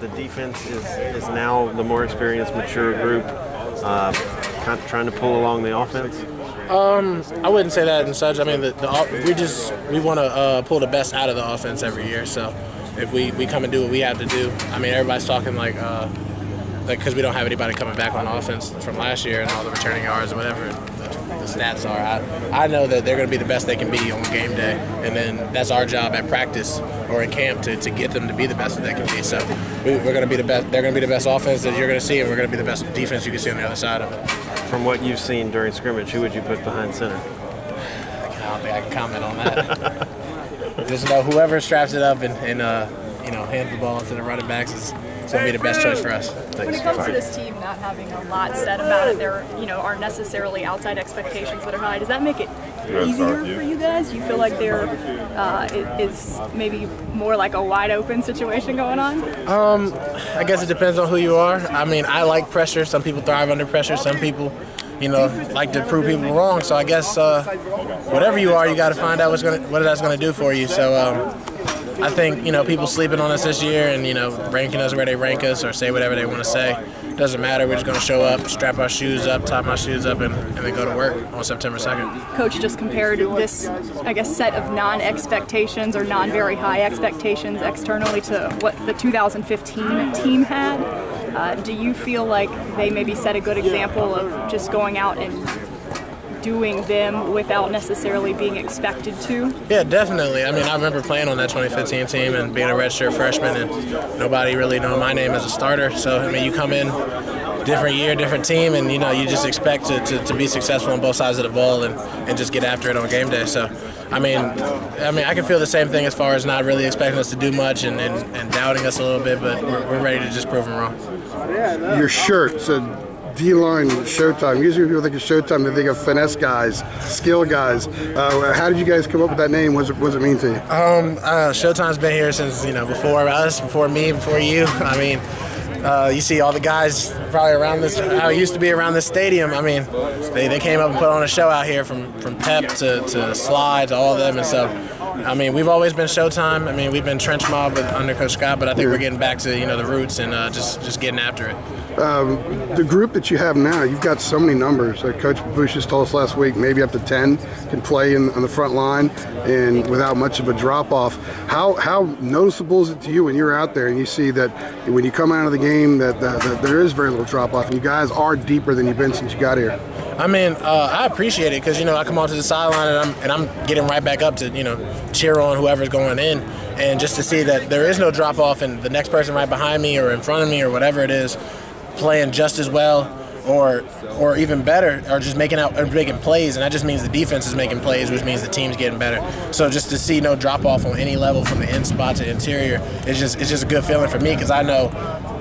the defense is, is now the more experienced, mature group, uh, kind of trying to pull along the offense? Um, I wouldn't say that and such. I mean, the, the, we just we want to uh, pull the best out of the offense every year. So if we, we come and do what we have to do, I mean, everybody's talking like. Uh, like because we don't have anybody coming back on offense from last year and all the returning yards or whatever the, stats are. I, I know that they're going to be the best they can be on game day, and then that's our job at practice or in camp to, to get them to be the best that they can be. So we, are going to be the best. They're going to be the best offense that you're going to see, and we're going to be the best defense you can see on the other side of it. From what you've seen during scrimmage, who would you put behind center? I don't think I can comment on that. Just know whoever straps it up and, and uh, you know hands the ball to the running backs is it's going to be the best choice for us. When it comes to this team not having a lot said about it, there you know aren't necessarily outside expectations that are high. Does that make it easier for you guys? You feel like there uh, is maybe more like a wide open situation going on? Um, I guess it depends on who you are. I mean, I like pressure. Some people thrive under pressure. Some people you know, like to prove people wrong. So I guess uh, whatever you are, you got to find out what's gonna what that's gonna do for you. So um, I think you know people sleeping on us this year and you know ranking us where they rank us or say whatever they want to say doesn't matter. We're just going to show up, strap our shoes up, tie my shoes up, and, and then go to work on September 2nd. Coach just compared this, I guess, set of non-expectations or non-very high expectations externally to what the 2015 team had. Uh, do you feel like they maybe set a good example of just going out and doing them without necessarily being expected to? Yeah, definitely. I mean, I remember playing on that 2015 team and being a redshirt freshman, and nobody really knew my name as a starter. So, I mean, you come in different year, different team, and you know, you just expect to, to, to be successful on both sides of the ball and, and just get after it on game day. So, I mean, I mean, I can feel the same thing as far as not really expecting us to do much and, and, and doubting us a little bit, but we're, we're ready to just prove them wrong. Your shirt said D-line Showtime. Usually people think of Showtime, they think of finesse guys, skill guys. Uh, how did you guys come up with that name? What does it, it mean to you? Um, uh, Showtime's been here since you know before us, before me, before you. I mean, uh, you see all the guys probably around this, how it used to be around this stadium. I mean, they, they came up and put on a show out here from, from Pep to, to Slide to all of them. And so, I mean, we've always been Showtime. I mean, we've been trench mob with under Coach Scott, but I think we're getting back to, you know, the roots and uh, just, just getting after it. Um, the group that you have now, you've got so many numbers. Uh, Coach Bush just told us last week, maybe up to 10 can play in, on the front line and without much of a drop off. How, how noticeable is it to you when you're out there and you see that when you come out of the game that, that, that there is very little drop off and you guys are deeper than you've been since you got here? I mean, uh, I appreciate it because you know I come onto the sideline and I'm and I'm getting right back up to you know cheer on whoever's going in, and just to see that there is no drop off and the next person right behind me or in front of me or whatever it is, playing just as well or or even better are just making out or making plays. And that just means the defense is making plays which means the team's getting better. So just to see no drop off on any level from the end spot to interior it's just it's just a good feeling for me because I know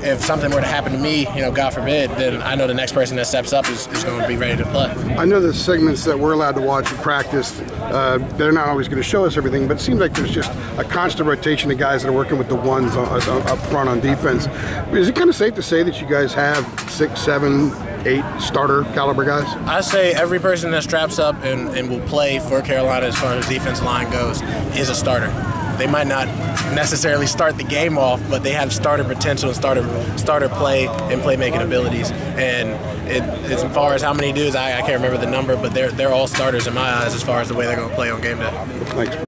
if something were to happen to me, you know, God forbid, then I know the next person that steps up is, is going to be ready to play. I know the segments that we're allowed to watch in practice, uh, they're not always going to show us everything, but it seems like there's just a constant rotation of guys that are working with the ones on, on, up front on defense. Is it kind of safe to say that you guys have six, seven, eight starter caliber guys? I say every person that straps up and, and will play for Carolina as far as defense line goes is a starter. They might not necessarily start the game off, but they have starter potential and starter starter play and playmaking abilities. And it, as far as how many dudes, I, I can't remember the number, but they're they're all starters in my eyes as far as the way they're going to play on game day. Thanks.